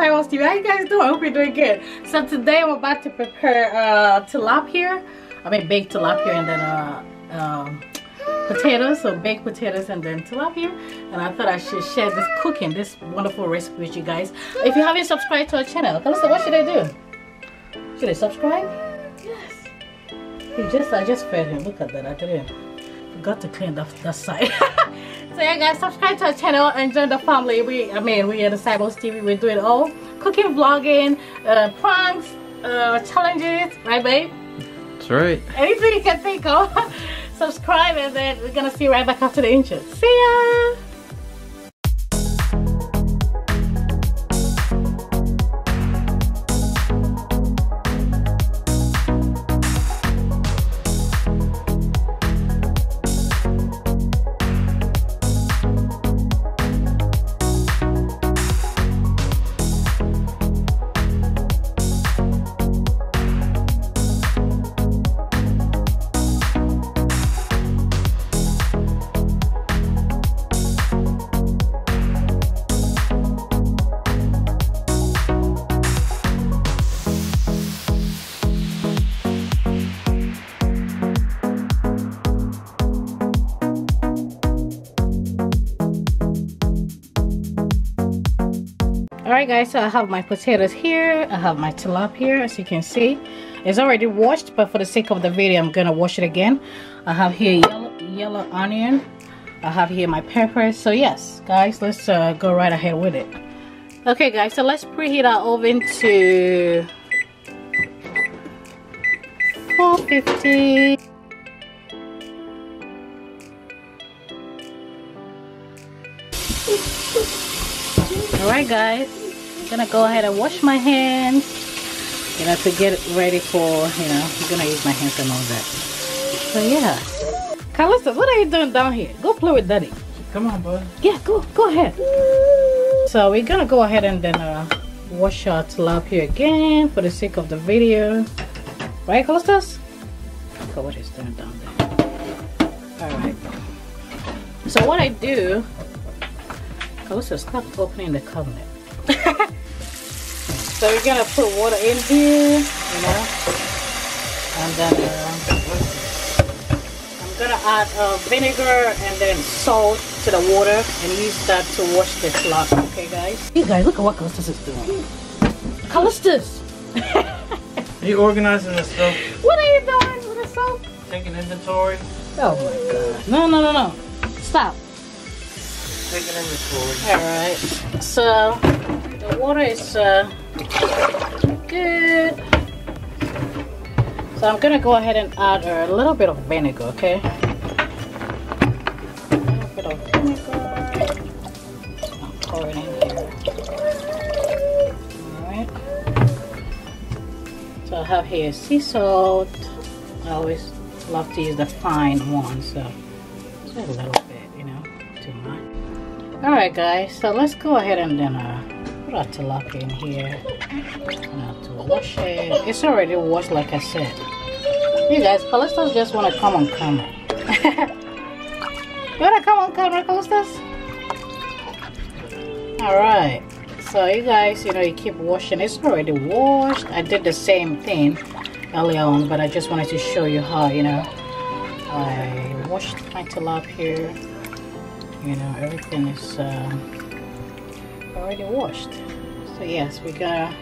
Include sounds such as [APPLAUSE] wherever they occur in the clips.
to the TV. How you guys doing? I hope you're doing good. So today I'm about to prepare uh, tilapia. Here. I mean baked tilapia and then uh, um, potatoes. So baked potatoes and then tilapia. And I thought I should share this cooking, this wonderful recipe with you guys. If you haven't subscribed to our channel, Calista, what should I do? Should I subscribe? Yes. You just, I just fed him. Look at that. I didn't. Forgot to clean that, that side. [LAUGHS] So yeah guys, subscribe to our channel and join the family. We, I mean, we are the Seibels TV. We're doing all cooking, vlogging, uh, pranks, uh, challenges, right babe? That's right. Anything you can think of. [LAUGHS] subscribe and then we're gonna see you right back after the intro. See ya! All right guys so i have my potatoes here. I have my tilapia here as you can see. It's already washed but for the sake of the video i'm gonna wash it again. I have here yellow, yellow onion. I have here my peppers so yes guys let's uh, go right ahead with it. Okay guys so let's preheat our oven to 450 all right guys gonna go ahead and wash my hands. You know to get it ready for you know i'm gonna use my hands and all that. So yeah. Calista, what are you doing down here? Go play with daddy. Come on bud yeah go go ahead. So we're gonna go ahead and then uh, wash our tilapia again for the sake of the video. Right Callistus? look at what he's doing down there. All right. So what i do Calista, stop opening the cabinet [LAUGHS] so we're gonna put water in here, you know, and then uh, I'm gonna add uh, vinegar and then salt to the water and use that to wash the tilapia. Okay, guys. You guys, look at what Callistus is doing. Callistus. Are you organizing the stuff? What are you doing with the soap? Taking inventory? Oh my god. No, no, no, no. Stop. Taking inventory. Alright. So the water is uh, good. So I'm gonna go ahead and add a little bit of vinegar, okay? A little vinegar. I'm pouring in here. Alright. So I have here sea salt. I always love to use the fine one, so just a little bit, you know, too much. Alright guys, so let's go ahead and then uh, put our tilapia in here. Now to wash it. It's already washed like I said. You guys, Callistus just want to come on camera. [LAUGHS] you want to come on camera, Callistus? Alright. So you guys, you know, you keep washing. It's already washed. I did the same thing earlier on, but I just wanted to show you how, you know, I washed my tilapia. You know, everything is uh, already washed. So yes, we're gonna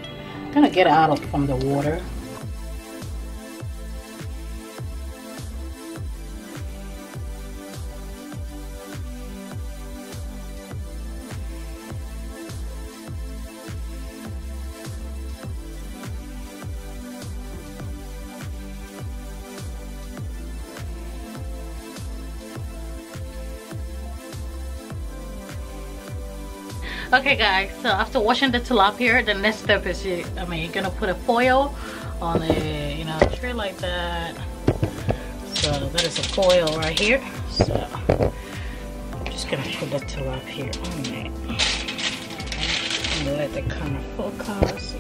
gonna get out of from the water. Okay guys so after washing the tilapia here, the next step is i mean you're gonna put a foil on a you know tray like that. So that is a foil right here. So i'm just gonna put the tilapia here on it. And let the camera focus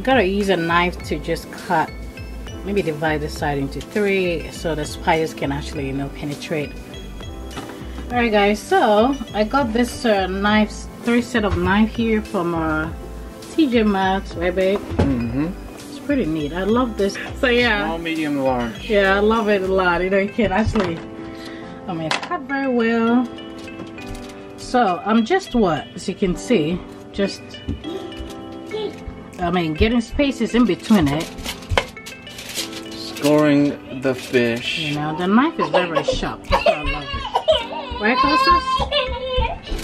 I'm I'm gonna use a knife to just cut maybe divide the side into three so the spices can actually you know penetrate all right guys so I got this uh, knives three set of knife here from uh, TJ Maxx right babe Mm-hmm. it's pretty neat I love this so yeah Small, medium, large. yeah, I love it a lot. You know, you can actually, I mean, cut very well. So I'm just what, as you can see, just, I mean, getting spaces in between it. Scoring the fish. You know, the knife is very, very sharp. That's why I love it. Right, Costas?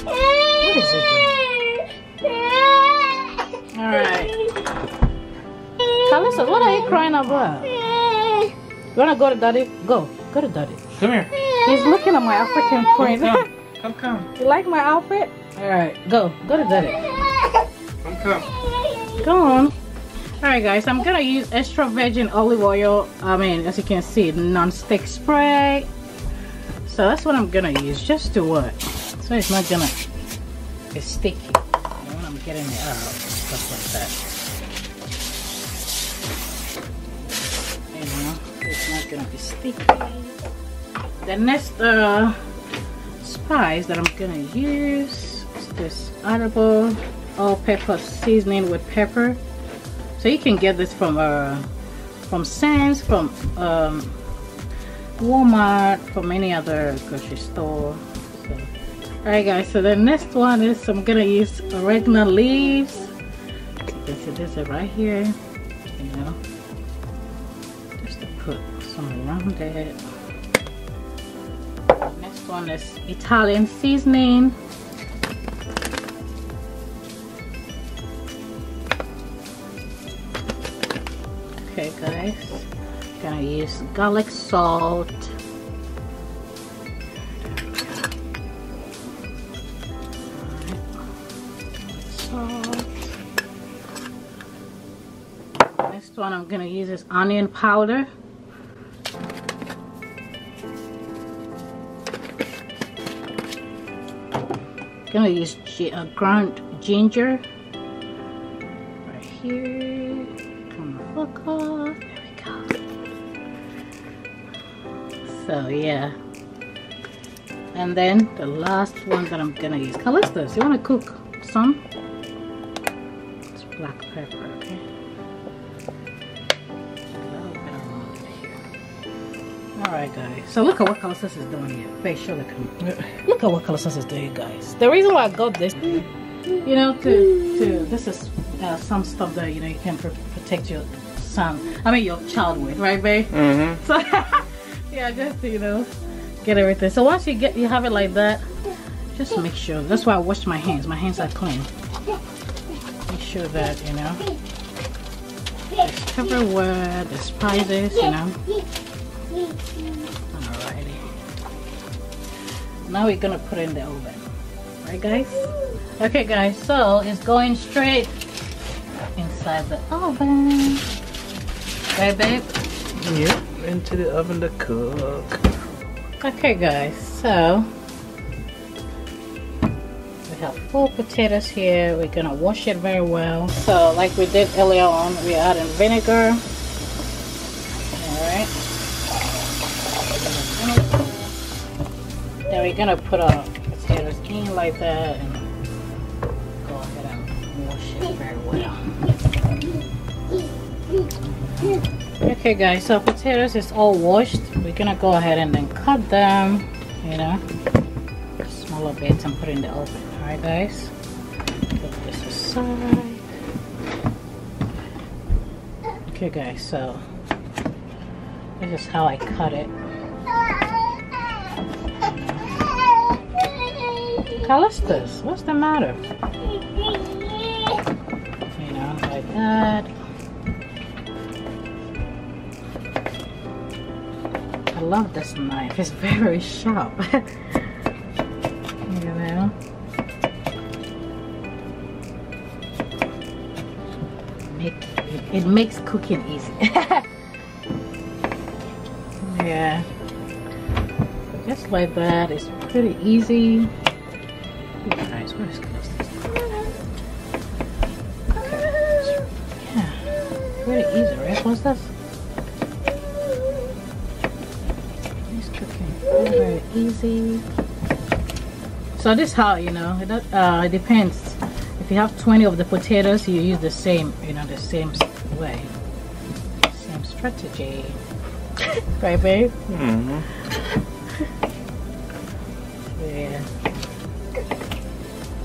What is it doing? All right. Calista, what are you crying about? You wanna go to daddy? Go, go to daddy. Come here. He's looking at my African print. Come, [LAUGHS] come, come. you like my outfit? All right, go, go to daddy. Come. Go on. All right, guys, I'm gonna use extra virgin olive oil. I mean, as you can see, non-stick spray. So that's what I'm gonna use, just to what? So it's not gonna be sticky. When I'm getting it out, stuff like that. It's not gonna be sticky. The next uh, spice that I'm gonna use is this edible all-purpose seasoning with pepper. So you can get this from uh, from Sam's, from um, Walmart, from any other grocery store. So, all right, guys. So the next one is I'm gonna use oregano leaves. Can see this is it right here. You know, just to put some around it. Next one is Italian seasoning. Gonna use garlic salt. Next one I'm gonna use is onion powder. I'm Gonna use gi- uh, ground ginger right here. Come on, So yeah. And then the last one that I'm gonna use. Callistus, you wanna cook some? It's black pepper, okay? A little bit of onion here. Alright guys, so look at what Callistus is doing here. The camera. Look at what Callistus is doing guys. The reason why I got this, you know, to, to this is uh, some stuff that, you know, you can pr protect your son, I mean your child with, right babe? Mm-hmm. So [LAUGHS] yeah, just you know, get everything. So once you get you have it like that, just make sure. That's why I wash my hands. My hands are clean. Make sure that you know there's everywhere, the spices, you know. Alrighty. Now we're gonna put it in the oven. Right guys? Okay guys, so it's going straight inside the oven. Right babe? Yep. Into the oven to cook. Okay guys, so we have full potatoes here. We're gonna wash it very well. So like we did earlier on, we're adding vinegar. Alright. Then we're gonna put our potatoes in like that Okay guys, so potatoes is all washed. We're gonna go ahead and then cut them, you know, smaller bits and put in the oven. Alright guys, put this aside. Okay guys, so this is how I cut it. Callistus, what's the matter? You know, like that. Love this knife. It's very sharp. [LAUGHS] you know. Make it, it makes cooking easy. [LAUGHS] yeah. Just like that. It's pretty easy. So this how you know it, uh, it depends. If you have 20 of the potatoes, you use the same, you know, the same way, same strategy, [LAUGHS] right, babe? Mm-hmm. Yeah.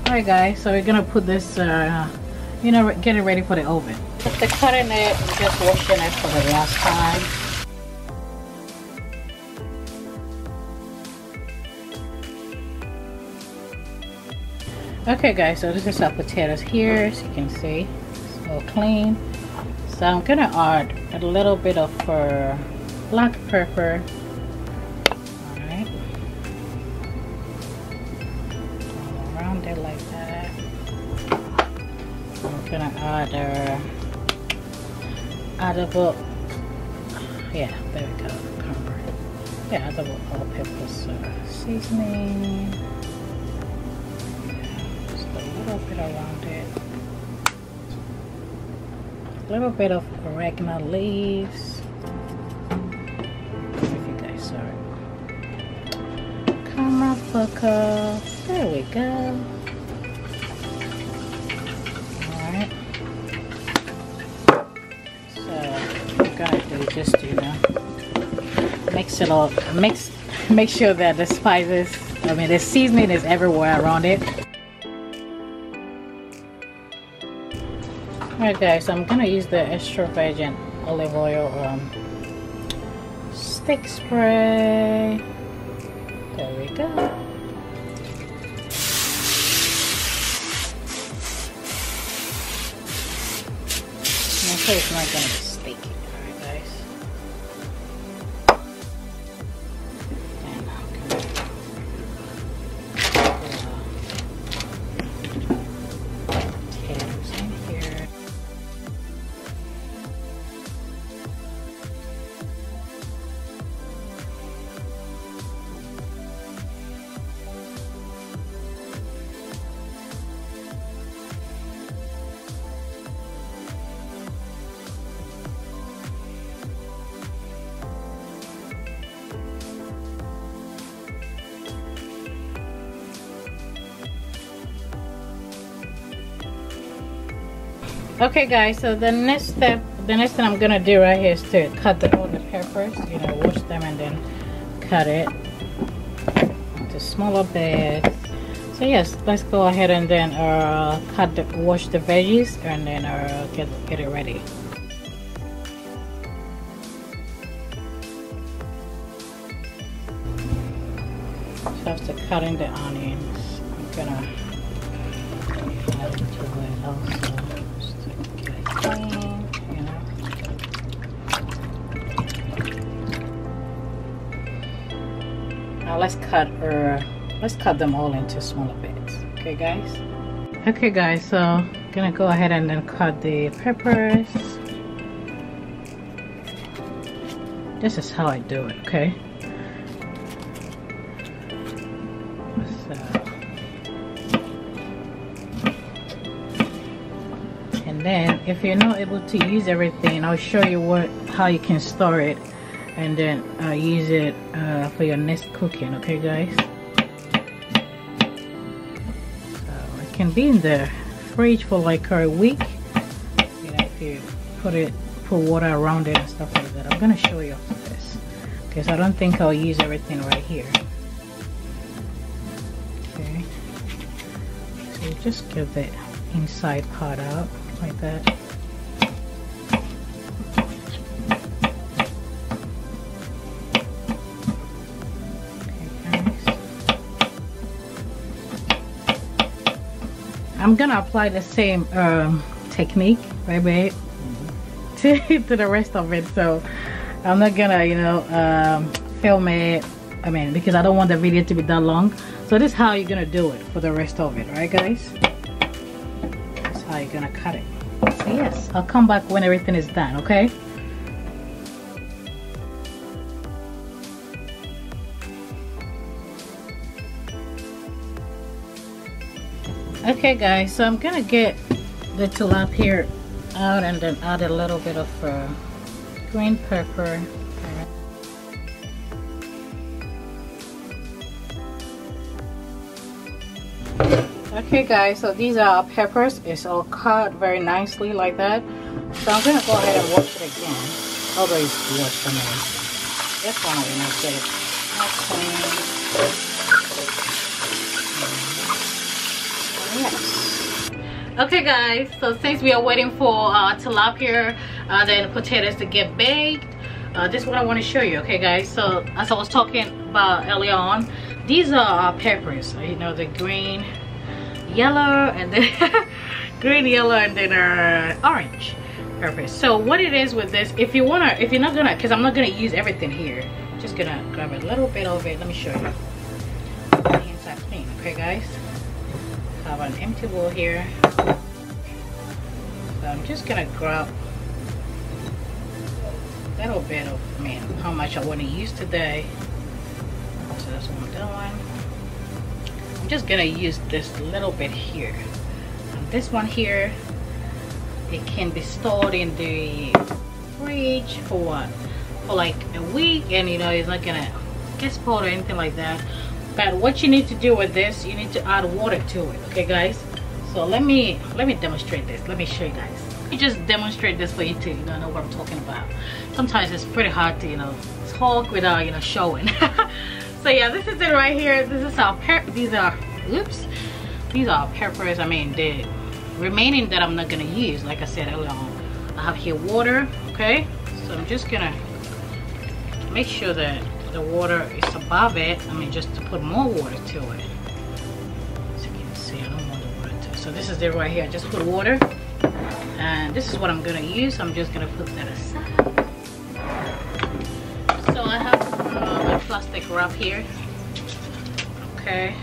Alright guys, so we're gonna put this, uh, you know, get it ready for the oven. After cutting it, we're just washing it for the last time. Okay guys, so this is our potatoes here, as you can see. It's all clean. So I'm gonna add a little bit of uh, black pepper. Alright. Around it like that. I'm gonna add uh, about yeah, there we go. Pepper. Yeah, about all peppers uh, seasoning little bit around it. A little bit of oregano leaves. If you guys saw it. Camera focus. There we go. Alright. So I'm gonna do just you know mix it all mix [LAUGHS] make sure that the spices I mean the seasoning is everywhere around it. Alright guys, I'm gonna use the extra virgin olive oil um, stick spray. There we go. Make sure it's not gonna Okay guys, so the next step, the next thing I'm gonna do right here is to cut the, all the peppers, you know, wash them and then cut it into smaller bits. So yes, let's go ahead and then uh, cut the, wash the veggies and then uh, get, get it ready. So after cutting the onions, Now let's cut uh, let's cut them all into smaller bits. Okay guys? Okay guys, so gonna go ahead and then cut the peppers. This is how I do it, okay? So, and then if you're not able to use everything I'll show you what how you can store it and then uh, use it uh, for your next cooking okay guys? So it can be in the fridge for like a week. You know if you put it put water around it and stuff like that. I'm gonna show you after this because I don't think I'll use everything right here. Okay. So just give the inside part out like that. I'm gonna apply the same um, technique, right babe, [LAUGHS] to, to the rest of it. So I'm not gonna, you know, um, film it. I mean, because I don't want the video to be that long. So this is how you're gonna do it for the rest of it, right guys? That's how you're gonna cut it. So yes, I'll come back when everything is done, okay? Okay guys, so I'm gonna get the tilapia out and then add a little bit of uh, green pepper. Okay guys so these are peppers. It's all cut very nicely like that. So i'm gonna go ahead and wash it again. Although it's washed this one will get it okay guys so since we are waiting for uh, tilapia uh, then potatoes to get baked uh, this is what I want to show you okay guys? So as I was talking about earlier on these are peppers you know the green yellow and then [LAUGHS] green yellow and then uh, orange peppers. So what it is with this if you want to if you're not gonna because i'm not gonna use everything here just gonna grab a little bit of it. Let me show you. Inside clean okay guys have an empty bowl here. So i'm just gonna grab a little bit of man how much i want to use today. So that's what i'm doing. Just gonna use this little bit here. And this one here it can be stored in the fridge for what for like a week and you know it's not gonna get spoiled or anything like that but what you need to do with this you need to add water to it okay guys? So let me let me demonstrate this. Let me show you guys. You just demonstrate this for you to you know, know what i'm talking about. Sometimes it's pretty hard to you know talk without you know showing. [LAUGHS] So yeah this is it right here. This is our these are oops. These are peppers i mean the remaining that i'm not gonna use. Like i said earlier on i have here water okay? So i'm just gonna make sure that the water is above it i mean just to put more water to it. So you can see i don't want the water to so this is it right here. I just put water and this is what i'm gonna use. I'm just gonna put that aside. So i have uh, plastic wrap here. Okay.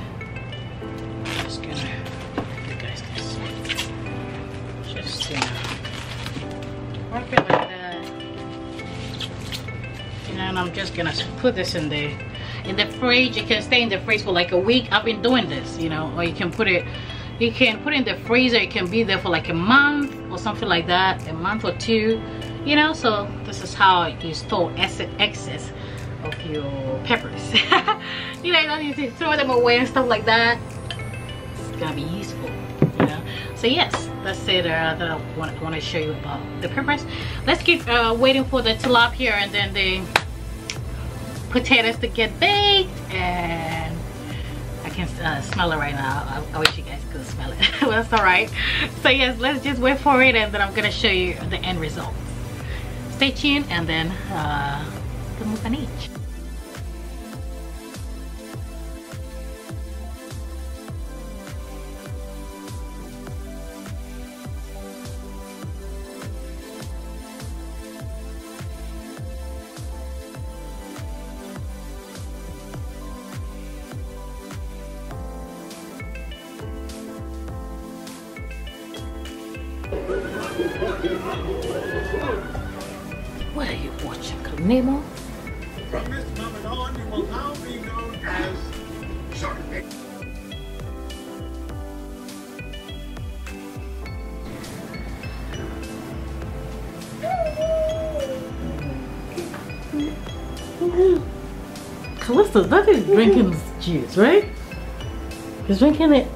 Just gonna you guys can see. Just gonna wrap it like and I'm just gonna put this in the in the fridge. It can stay in the fridge for like a week. I've been doing this you know or you can put it you can put it in the freezer. It can be there for like a month or something like that a month or two you know. So this is how you store excess of your peppers. [LAUGHS] You know you don't need to throw them away and stuff like that. It's gonna be useful you know. So yes that's it uh, that I want, want to show you about the peppers. Let's keep uh, waiting for the tilapia here and then the potatoes to get baked and I can uh, smell it right now. I, I, wish you guys could smell it. But [LAUGHS] that's all right. So yes let's just wait for it and then I'm gonna show you the end result stay tuned and then uh, temukan each. Calista, that is drinking juice, right? He's drinking it.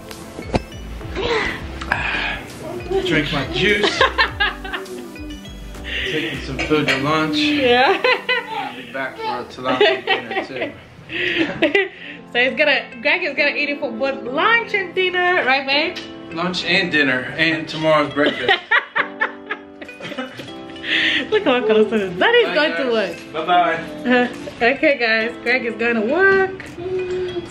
Drink my juice. [LAUGHS] Taking some food to lunch. Yeah I'll be back for a tilapia dinner too. [LAUGHS] so he's gonna, Greg is gonna eat it for both lunch and dinner, right babe? Lunch and dinner, and tomorrow's breakfast. [LAUGHS] Look how close it is. That is Bye, going guys. to work. Bye-bye. Uh, Okay guys, Greg is going to work.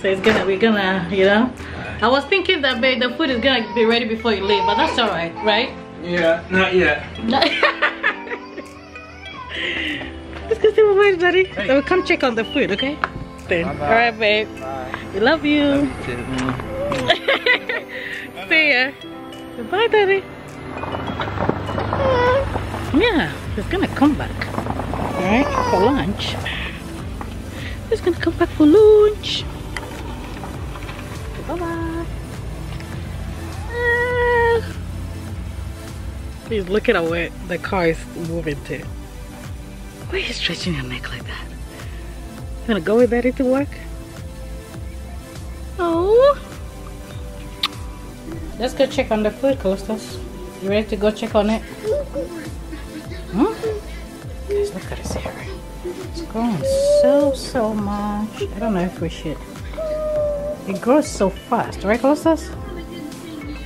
So he's gonna, we're gonna, you know. I was thinking that babe, the food is gonna be ready before you leave, but that's alright, right? Yeah, not yet. Let's go say bye-bye, buddy. Hey. So we'll come check on the food, okay? Then. Bye -bye. All right, babe. Bye. We love you. Love you [LAUGHS] See ya. Bye, daddy. Yeah, he's gonna come back. All right, for lunch. He's gonna come back for lunch. Bye-bye. He's looking at where the car is moving to. Why are you stretching your neck like that? You gonna go with Daddy to work? Oh. Let's go check on the food, Costas. You ready to go check on it? Hmm? Guys, look at his hair. It's growing so, so much. I don't know if we should. It grows so fast, right, Costas?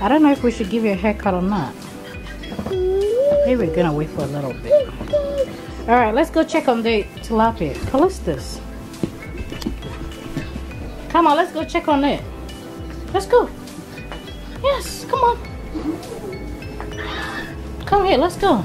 I don't know if we should give you a haircut or not. Maybe we're gonna wait for a little bit. Alright, let's go check on the tilapia. Callistus. Come on, let's go check on it. Let's go. Yes, come on. Come here, let's go.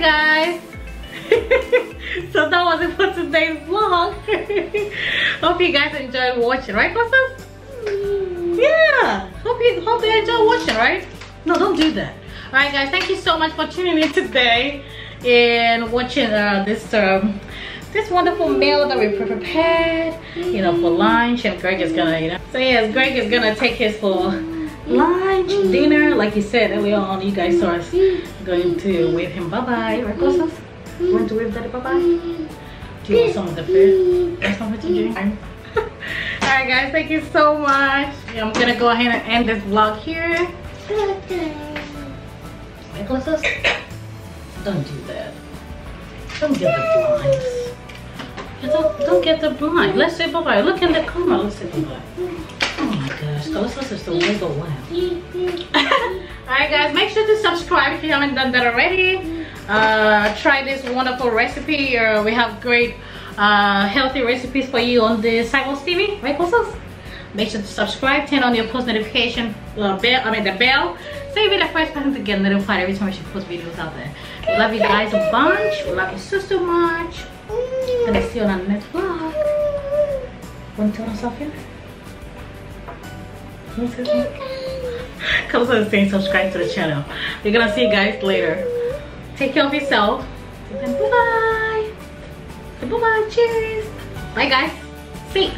Guys. [LAUGHS] So that was it for today's vlog. [LAUGHS] Hope you guys enjoyed watching right Costas? yeah. Hope you hope you enjoy watching right? No don't do that. All right guys thank you so much for tuning in today and watching uh, this um this wonderful meal that we prepared you know for lunch and greg is gonna you know so yes greg is gonna take his for lunch, mm. dinner. Like you said earlier on, you guys mm. saw us going to mm. wave him bye-bye. Right, Costas? Want to wave daddy bye-bye? Do you want some of the food? Want something to drink? [LAUGHS] Alright guys, thank you so much. I'm gonna go ahead and end this vlog here. Right, Costas? Don't do that. Don't get the blinds. Don't, don't get the blind. Let's say bye-bye. Look in the camera. Let's say bye-bye. Oh my gosh, Callistus is the wiggle wow. [LAUGHS] Alright guys, make sure to subscribe if you haven't done that already. Uh, try this wonderful recipe. Uh, we have great uh, healthy recipes for you on the Seibels TV, right Callistus? Make sure to subscribe, turn on your post notification uh, bell, I mean the bell. So you'll be the first person to get notified every time she post videos out there. We love you guys a bunch. We love you so, so much. You on the next vlog. Want to on saying subscribe to the channel. We're gonna see you guys later. Take care of yourself. Bye bye. Bye bye. Cheers. Bye guys. See.